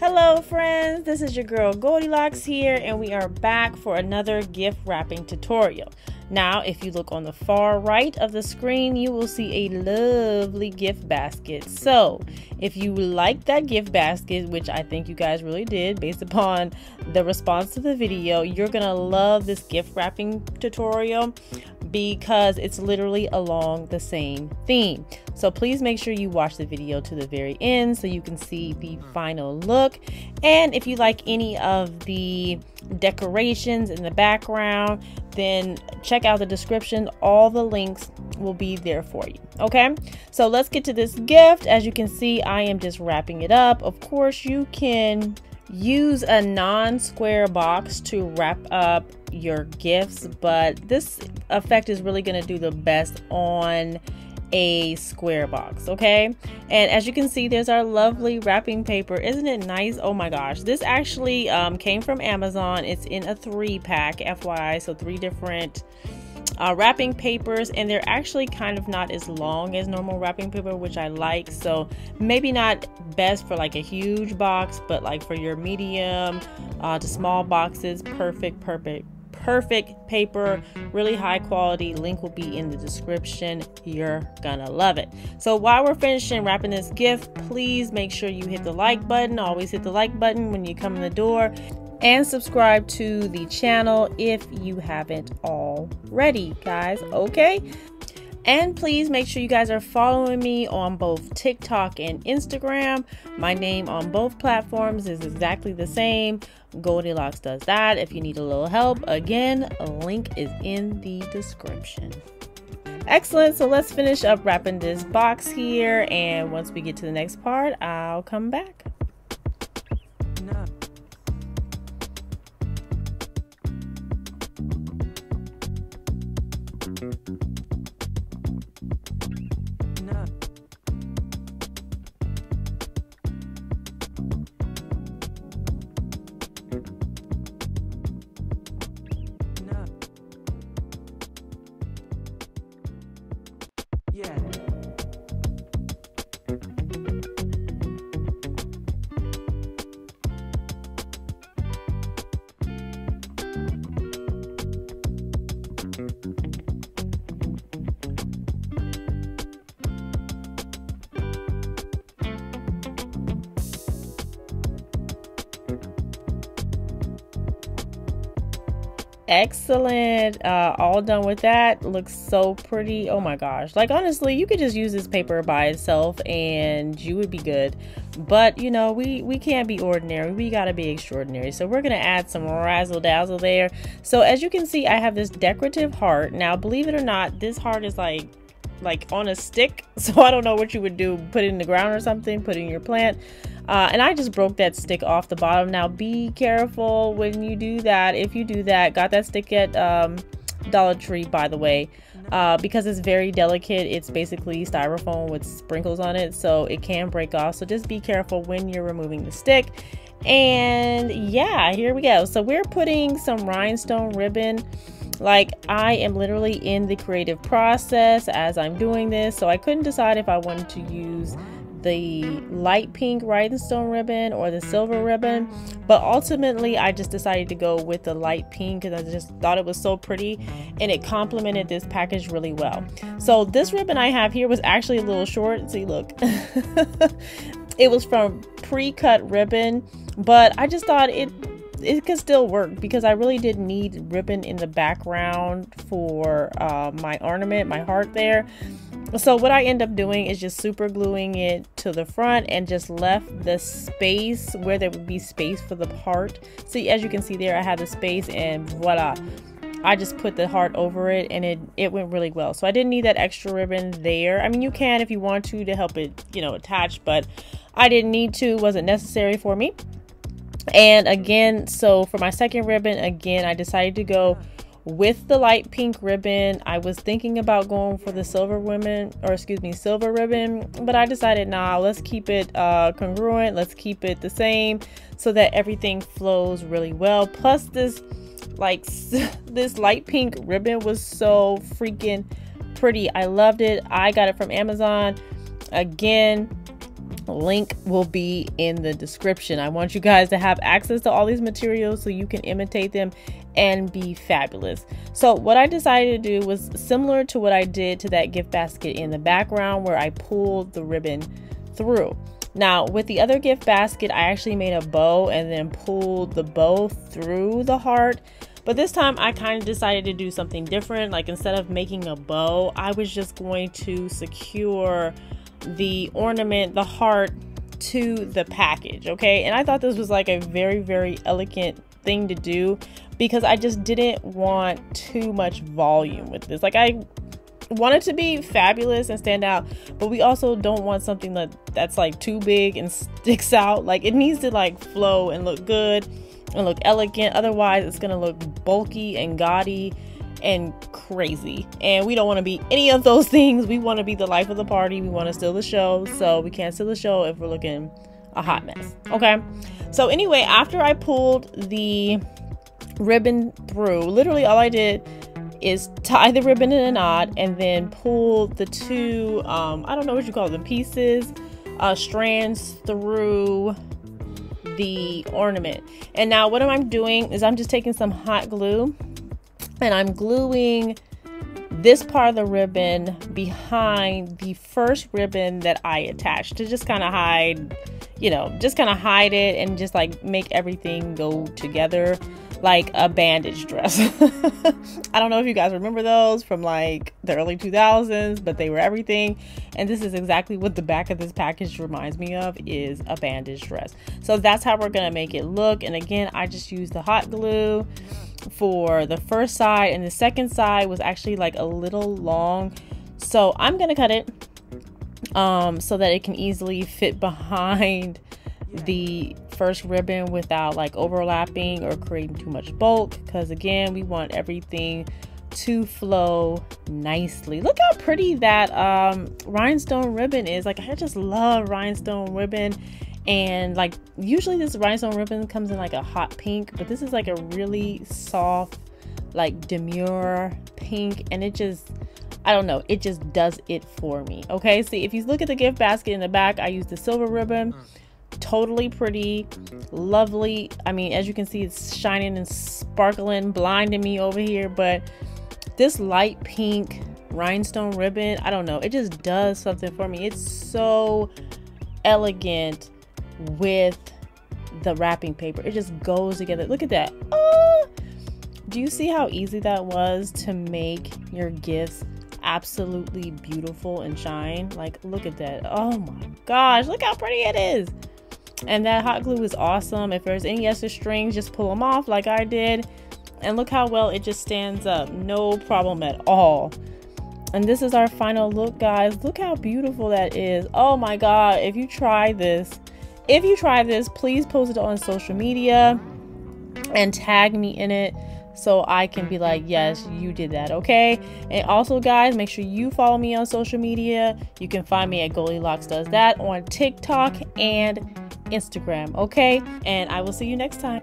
Hello, friends. This is your girl Goldilocks here, and we are back for another gift wrapping tutorial. Now, if you look on the far right of the screen, you will see a lovely gift basket. So, if you like that gift basket, which I think you guys really did based upon the response to the video, you're to love this gift wrapping tutorial because it's literally along the same theme. So please make sure you watch the video to the very end so you can see the mm-hmm. final look. And if you like any of the decorations in the background, then check out the description. All the links will be there for you. Okay, so let's get to this gift. As you can see, I am just wrapping it up. Of course, you can use a non-square box to wrap up your gifts, but this effect is really going to do the best on a square box okay? And as you can see there's our lovely wrapping paper. Isn't it nice? Oh my gosh. This actually um, came from Amazon. It's in a three pack FYI so three different uh, wrapping papers and they're actually kind of not as long as normal wrapping paper which I like so maybe not best for like a huge box but like for your medium uh, to small boxes perfect perfect perfect paper, really high quality. Link will be in the description. You're gonna love it. So while we're finishing wrapping this gift, please make sure you hit the like button. Always hit the like button when you come in the door and subscribe to the channel if you haven't already, guys. Okay. And please make sure you guys are following me on both TikTok and Instagram. My name on both platforms is exactly the same. Goldilocks does that. If you need a little help, again, a link is in the description. Excellent. So let's finish up wrapping this box here. And once we get to the next part, I'll come back. Yeah. Excellent. Uh, all done with that. Looks so pretty. Oh my gosh. Like honestly you could just use this paper by itself and you would be good. But you know we we can't be ordinary. We gotta be extraordinary. So we're gonna add some razzle dazzle there. So as you can see i have this decorative heart. Now believe it or not this heart is like like on a stick so i don't know what you would do put it in the ground or something put in your plant uh, and I just broke that stick off the bottom. Now be careful when you do that. If you do that, got that stick at um, Dollar Tree, by the way, uh, because it's very delicate. It's basically styrofoam with sprinkles on it, so it can break off. So just be careful when you're removing the stick. And yeah, here we go. So we're putting some rhinestone ribbon. Like I am literally in the creative process as I'm doing this, so I couldn't decide if I wanted to use the light pink rhinestone ribbon or the silver ribbon. But ultimately I just decided to go with the light pink because I just thought it was so pretty and it complemented this package really well. So this ribbon I have here was actually a little short. See look. It was from pre-cut ribbon but I just thought it it could still work because I really did need ribbon in the background for uh, my ornament, my heart there. So what I end up doing is just super gluing it to the front and just left the space where there would be space for the heart. So as you can see there, I have the space and voila. I just put the heart over it and it, it went really well. So I didn't need that extra ribbon there. I mean, you can if you want to to help it, you know, attach, but I didn't need to, wasn't necessary for me. And again, so for my second ribbon, again, I decided to go with the light pink ribbon. I was thinking about going for the silver ribbon, or excuse me, silver ribbon, but I decided, nah, let's keep it uh, congruent. Let's keep it the same so that everything flows really well. Plus, this like this light pink ribbon was so freaking pretty. I loved it. I got it from Amazon. Again, link will be in the description. I want you guys to have access to all these materials so you can imitate them and be fabulous. So what I decided to do was similar to what I did to that gift basket in the background where I pulled the ribbon through. Now with the other gift basket, I actually made a bow and then pulled the bow through the heart. But this time I kind of decided to do something different. Like instead of making a bow, I was just going to secure the ornament, the heart to the package, okay? And I thought this was like a very, very elegant thing to do because I just didn't want too much volume with this. Like I wanted to be fabulous and stand out, but we also don't want something that that's like too big and sticks out. Like it needs to like flow and look good and look elegant. Otherwise, it's going to look bulky and gaudy and crazy. And we don't want to be any of those things. We want to be the life of the party. We want to steal the show. So we can't steal the show if we're looking a hot mess. Okay. So anyway, after I pulled the ribbon through, literally all I did is tie the ribbon in a knot and then pull the two um, I don't know what you call them pieces uh, strands through the ornament and now what I'm doing is I'm just taking some hot glue and I'm gluing this part of the ribbon behind the first ribbon that I attached to just kind of hide, you know, just kind of hide it and just like make everything go together like a bandage dress. I don't know if you guys remember those from like the early 2000s, but they were everything. And this is exactly what the back of this package reminds me of is a bandage dress. So that's how we're going to make it look. And again, I just use the hot glue for the first side and the second side was actually like a little long. So I'm gonna cut it um, so that it can easily fit behind the first ribbon without like overlapping or creating too much bulk. Because again we want everything to flow nicely. Look how pretty that um, rhinestone ribbon is. Like I just love rhinestone ribbon and like usually this rhinestone ribbon comes in like a hot pink but this is like a really soft like demure pink and it just I don't know it just does it for me okay? See if you look at the gift basket in the back I used the silver ribbon. Mm. Totally pretty lovely. I mean as you can see it's shining and sparkling blinding me over here but this light pink rhinestone ribbon I don't know it just does something for me. It's so elegant with the wrapping paper. It just goes together. Look at that. Oh, do you see how easy that was to make your gifts absolutely beautiful and shine? Like, look at that. Oh my gosh, look how pretty it is. And that hot glue is awesome. If there's any extra strings, just pull them off like I did. And look how well it just stands up. No problem at all. And this is our final look, guys. Look how beautiful that is. Oh my god, if you try this, if you try this, please post it on social media and tag me in it so I can be like, yes, you did that, okay? And also, guys, make sure you follow me on social media. You can find me at Goldilocks Does That on TikTok and Instagram, okay? And I will see you next time.